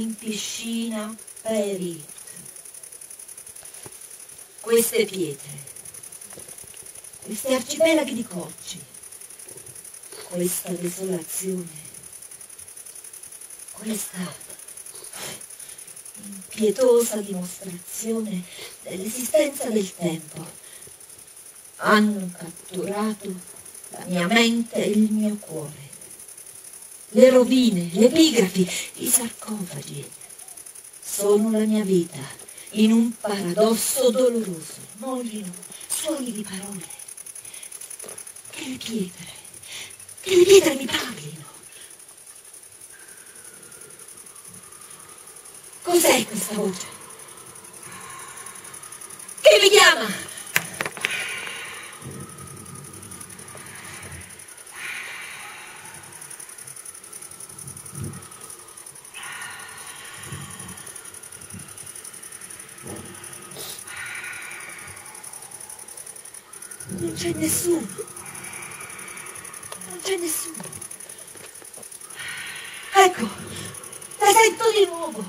in piscina perit. Queste pietre, questi arcipelaghi di cocci, questa desolazione, questa impietosa dimostrazione dell'esistenza del tempo hanno catturato la mia mente e il mio cuore. Le rovine, le epigrafi, i sarcofagi sono la mia vita in un paradosso doloroso. Muoiono suoni di parole. Che le pietre, che le pietre mi parlino. Cos'è questa voce? Che mi chiama? Non c'è nessuno. Non c'è nessuno. Ecco, la sento di nuovo.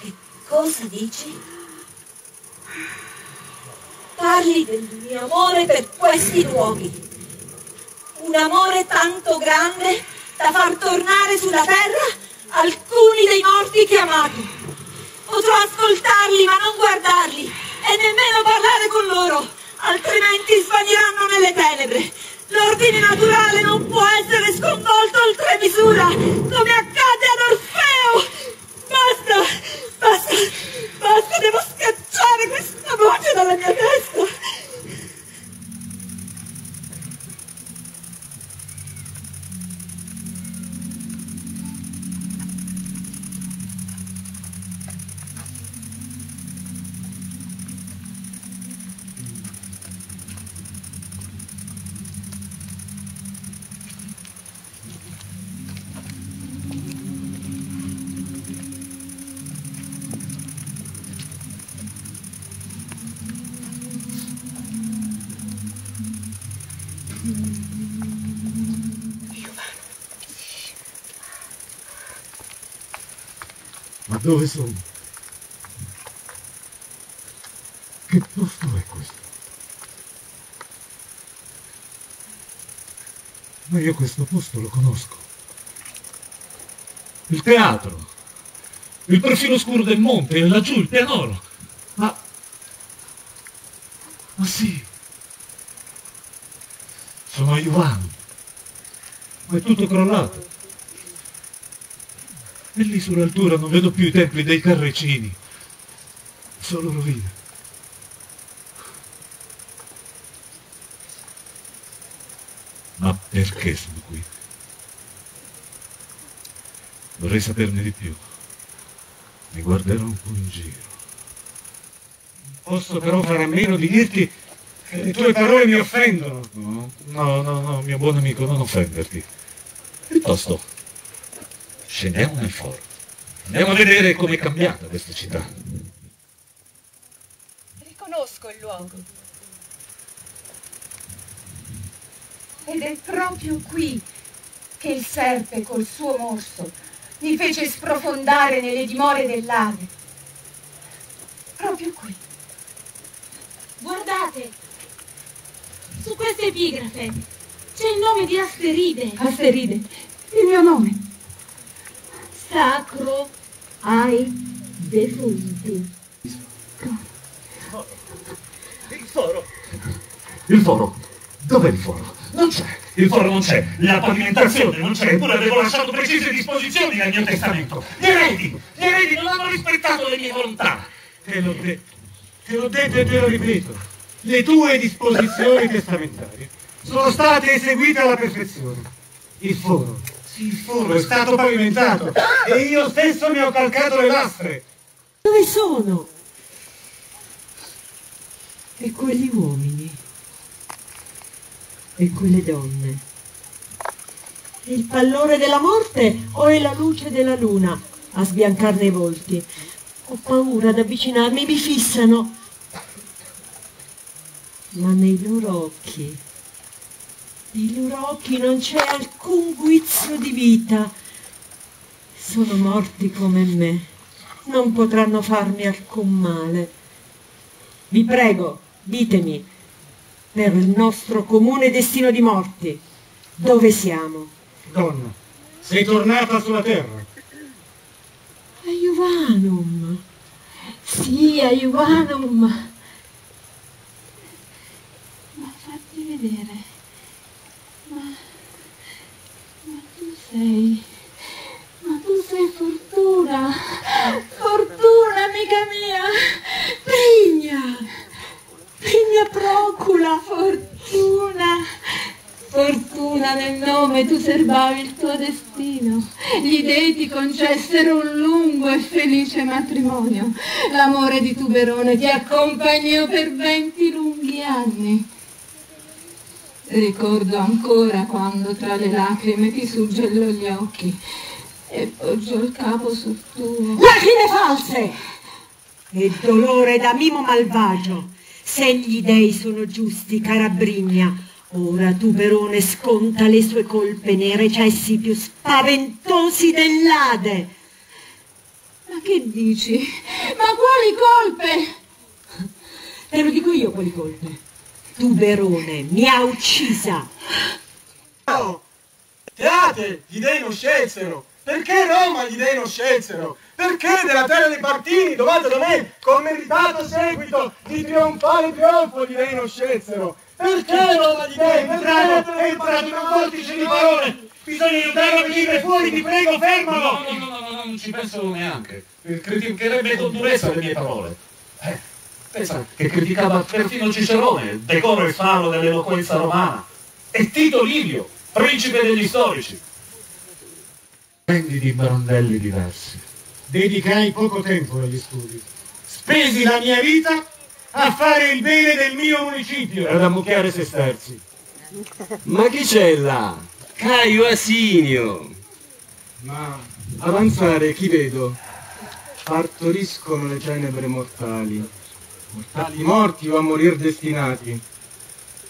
Che cosa dici? Parli del mio amore per questi luoghi. Un amore tanto grande da far tornare sulla terra alcuni dei morti che amato. Potrò ascoltarli ma non guardarli e nemmeno parlare con loro, altrimenti svaniranno nelle tenebre. L'ordine naturale non può essere sconvolto oltre misura, dove sono? Che posto è questo? Ma io questo posto lo conosco. Il teatro. Il profilo scuro del monte e laggiù il pianoro. Ma... Ma sì. Sono a. Ma è tutto crollato. E lì sull'altura non vedo più i templi dei carrecini. Solo rovine. Ma perché sono qui? Vorrei saperne di più. Mi guarderò un po' in giro. Posso però fare a meno di dirti che le tue parole mi offendono. No, no, no, no, mio buon amico, non offenderti. Piuttosto, scendiamo nel foro. Andiamo a vedere com'è cambiata questa città. Riconosco il luogo. Ed è proprio qui che il serpe col suo morso mi fece sprofondare nelle dimore dell'ave. Proprio qui. Guardate, su questa epigrafe c'è il nome di Asteride. Asteride, il mio nome. Sacro ai defunti. Il foro. Il foro. Dov'è il foro? Non c'è. Il foro non c'è. La pavimentazione non c'è. Eppure avevo lasciato precise disposizioni nel mio testamento. Gli eredi. Gli eredi non hanno rispettato le mie volontà. Te l'ho detto. Te l'ho detto e te lo ripeto. Le tue disposizioni testamentarie sono state eseguite alla perfezione. Il foro. Il foro è stato pavimentato. E io stesso mi ho calcato le lastre. Dove sono? E quegli uomini? E quelle donne? È il pallore della morte o è la luce della luna a sbiancarne i volti? Ho paura ad avvicinarmi, mi fissano. ma nei loro occhi, nei loro occhi non c'è alcun guizzo di vita. Sono morti come me, non potranno farmi alcun male. Vi prego, ditemi, per il nostro comune destino di morti, dove siamo? Donna, sei tornata sulla terra. A Iuvanum. Sì, a Iuvanum. Ma fatti vedere. Ma, ma tu sei... Ma tu sei fortuna. Fortuna, amica mia. Pigna! Pigna Procula! Fortuna. Fortuna nel nome tu serbavi il tuo destino. Gli dei ti concessero un lungo e felice matrimonio. L'amore di Tuberone ti accompagnò per venti lunghi anni. Ricordo ancora quando tra le lacrime ti suggellò gli occhi e poggiò il capo sul tuo. Lacrime false! E dolore da mimo malvagio. Se gli dei sono giusti, cara Brigna, ora Tuberone sconta le sue colpe nei recessi più spaventosi dell'Ade. Ma che dici? Ma quali colpe? Te lo dico io quali colpe. Tuberone mi ha uccisa. No! Teate, gli dei non scelsero. Perché Roma gli dei non scelsero? Perché della terra dei Partini, dovata da me, con meritato seguito di trionfale trionfo gli dei non scelsero? Perché Roma gli dei? Entrato, è entrato in un vortice di parole! Bisogna aiutarlo a venire fuori, ti prego, fermalo! No, no, no, no, no, non ci penso neanche. Criticherebbe con durezza le mie parole. Pensa che criticava perfino Cicerone, il decoro e faro dell'eloquenza romana. E Tito Livio, principe degli storici. Splendidi brandelli diversi. Dedicai poco tempo agli studi. Spesi la mia vita a fare il bene del mio municipio. E ad ammucchiare se sterzi. Ma chi c'è là? Caio Asinio! Ma avanzare chi vedo? Partoriscono le tenebre mortali. Mortali morti o a morir destinati.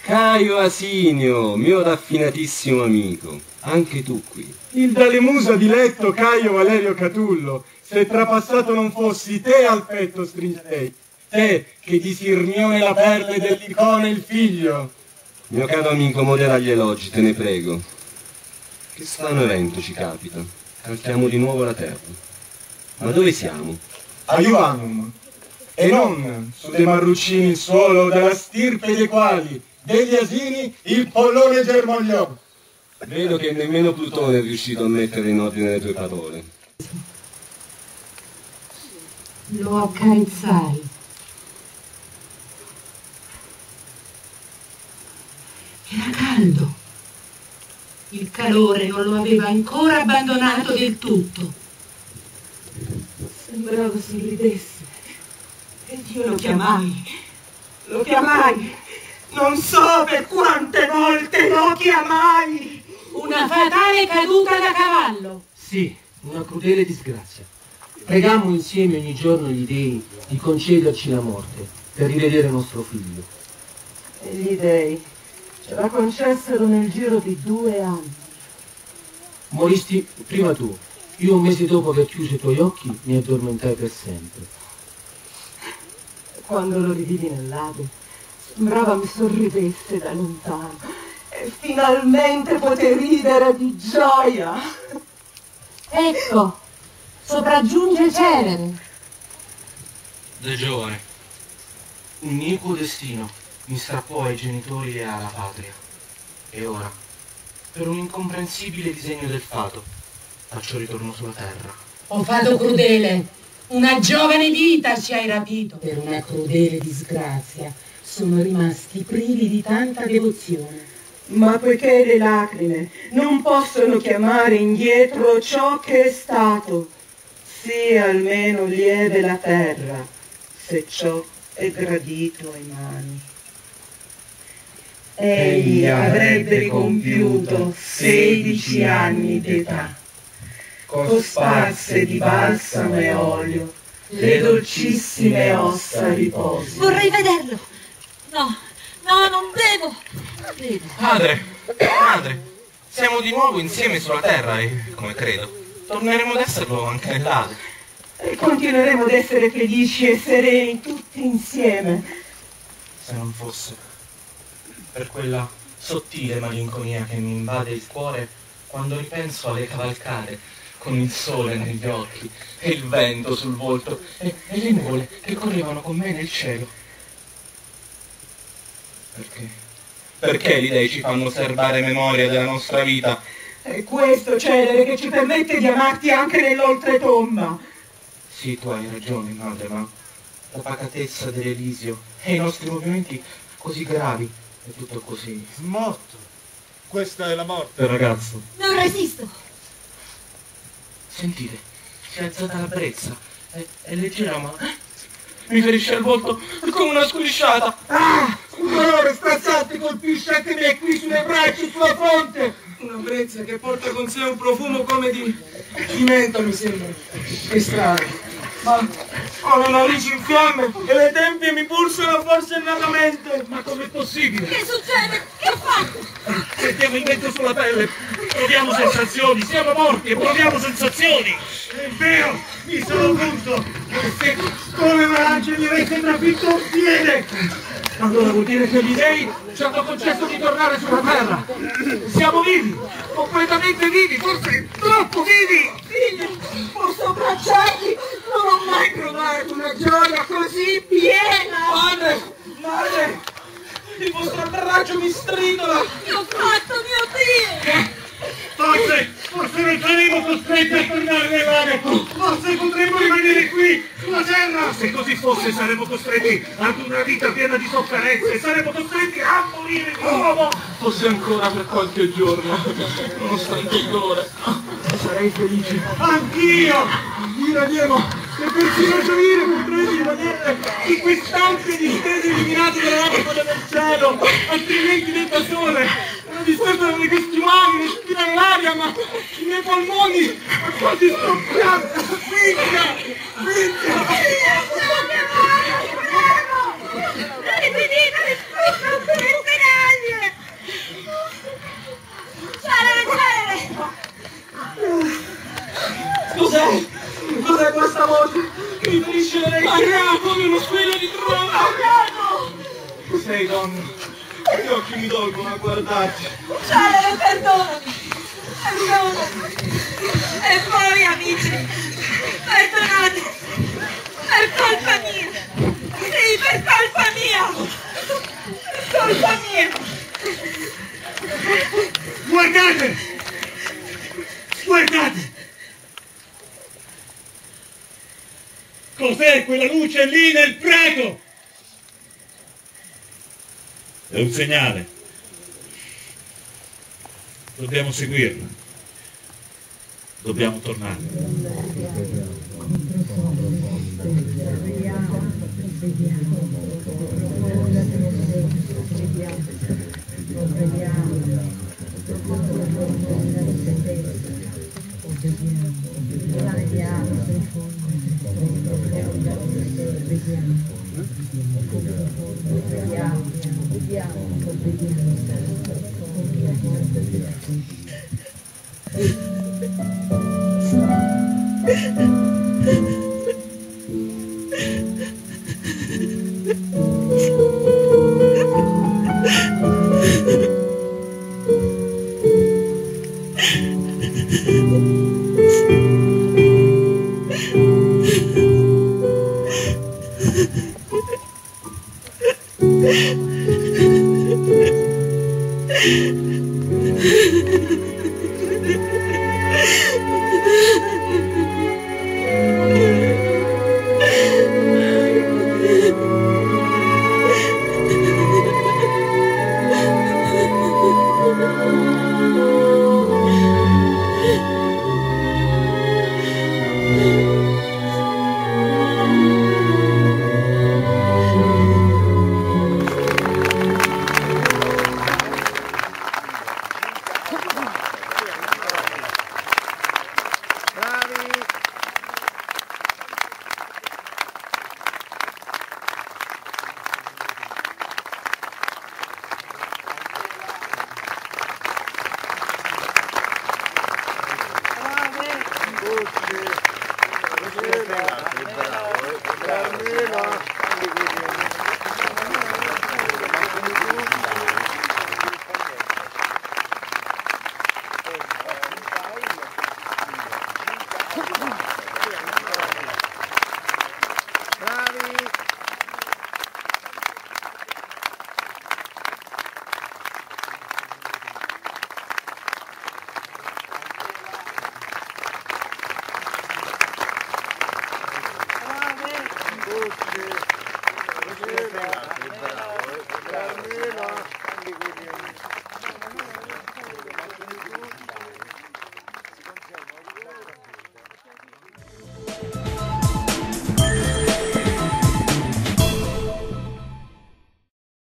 Caio Asinio, mio raffinatissimo amico, anche tu qui. Il dalle musa diletto Caio Valerio Catullo, se trapassato non fossi te al petto stringerei. Te che di Sirmione la perle dell'icone il figlio. Mio caro amico, modera gli elogi, te ne prego. Che strano evento ci capita. Calchiamo di nuovo la terra. Ma dove siamo? A Ioannum. E non su dei marruccini il suolo, dalla stirpe dei quali, degli asini, il pollone germogliò. Vedo che nemmeno Plutone è riuscito a mettere in ordine le tue parole. Lo accarezzai. Era caldo. Il calore non lo aveva ancora abbandonato del tutto. Sembrava sorridesse. Ed io lo chiamai. Lo chiamai. Non so per quante volte lo chiamai. Una fatale caduta da cavallo. Sì, una crudele disgrazia. Pregammo insieme ogni giorno gli dei di concederci la morte per rivedere nostro figlio. E gli dei ce la concessero nel giro di due anni. Moristi prima tu. Io un mese dopo aver chiuso i tuoi occhi mi addormentai per sempre. Quando lo rividi nel lago, sembrava mi sorridesse da lontano e finalmente poté ridere di gioia. Ecco, sopraggiunge Cerere. Da giovane, un iniquo destino mi strappò ai genitori e alla patria. E ora, per un incomprensibile disegno del fato, faccio ritorno sulla terra. O fato crudele, una giovane vita ci hai rapito. Per una crudele disgrazia sono rimasti privi di tanta devozione. Ma poiché le lacrime non possono chiamare indietro ciò che è stato, sia almeno lieve la terra, se ciò è gradito ai mani. Egli avrebbe compiuto sedici anni d'età, cosparse di balsamo e olio le dolcissime ossa riposi. Vorrei vederlo. No, No, non devo. Devo. Padre, padre, siamo di nuovo insieme sulla terra e, come credo, torneremo ad esserlo anche nell'Ade. E continueremo ad essere felici e sereni tutti insieme. Se non fosse per quella sottile malinconia che mi invade il cuore quando ripenso alle cavalcate con il sole negli occhi e il vento sul volto e, e le nuvole che correvano con me nel cielo. Perché? Perché gli dei ci fanno serbare memoria della nostra vita? È questo, Celere, che ci permette di amarti anche nell'oltretomba. Sì, tu hai ragione, madre, ma la pacatezza dell'Elisio e i nostri movimenti così gravi è tutto così. Morto. Questa è la morte. Ragazzo, Non resisto. Sentite, si è alzata la brezza, è, è leggera ma mi ferisce al volto come una scudisciata. Ah! Un dolore straziante colpisce anche me qui sulle braccia e sulla fronte. Una brezza che porta con sé un profumo come di, di menta, mi sembra. Che strano. Ma ho le narici in fiamme e le tempie mi pulsano forsennatamente. Ma com'è possibile? Che succede? Che ho fatto? Sentiamo il vento sulla pelle, proviamo sensazioni, siamo morti e proviamo sensazioni. È vero, mi sono punto. Se come una lancia mi avete trafitto un piede. Allora vuol dire che gli dei ci hanno concesso di tornare sulla terra. Siamo vivi, completamente vivi, forse troppo vivi. Figlio, posso una gioia così piena. Madre, madre, il vostro abbraccio mi stridola. Che ho fatto, mio Dio? Forse, forse non saremo costretti a tornare nell'area. Forse potremmo rimanere qui, sulla terra. Se così fosse saremmo costretti ad una vita piena di sofferenze. Saremmo costretti a morire di nuovo. Fosse ancora per qualche giorno, nonostante il dolore. Sarei felice. Anch'io! Iraniemo! E persino gioire potrei rimanere in quest'ampia distesa illuminata dalla lampada del cielo, altrimenti del sole. Non disturbano le questi umani, respirano l'aria, ma i miei polmoni sono quasi scoppiati. Minchia! Minchia! Rifinito, risposto, le tenaglie! Celere, celere! Cos'è? Cos'è questa voce? che Mi orecchie come uno squillo di trono! Sei donna, gli occhi mi dolgono a guardarti. Celere, perdonami! Perdonami! E poi, amici, perdonate! Per colpa mia! Sì, per colpa mia! Per colpa mia! Guardate! Guardate! Cos'è quella luce lì nel prato? È un segnale. Dobbiamo seguirla. Dobbiamo tornare. Thank you vediamo, la vediamo profondo, vediamo, vediamo, vediamo, vediamo, vediamo.